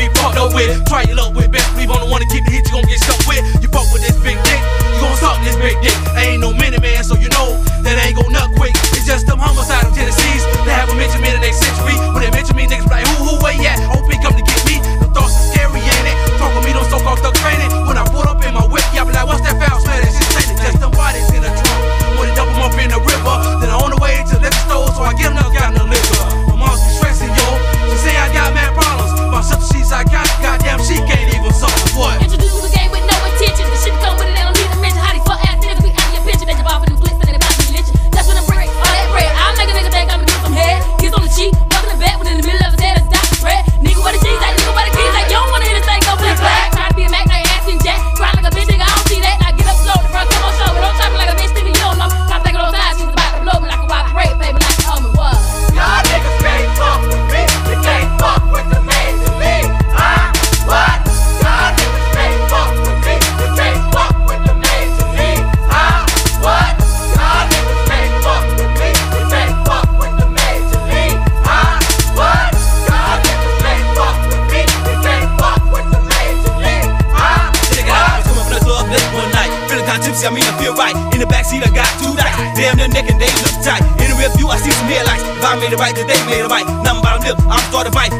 be up with. Try it up with I mean I feel right. In the backseat, I got two dice. Damn, the neck and they look tight. In the rear view, I see some headlights. If I made it right, then they made it right. Nothing but lip, I'm starting to fight.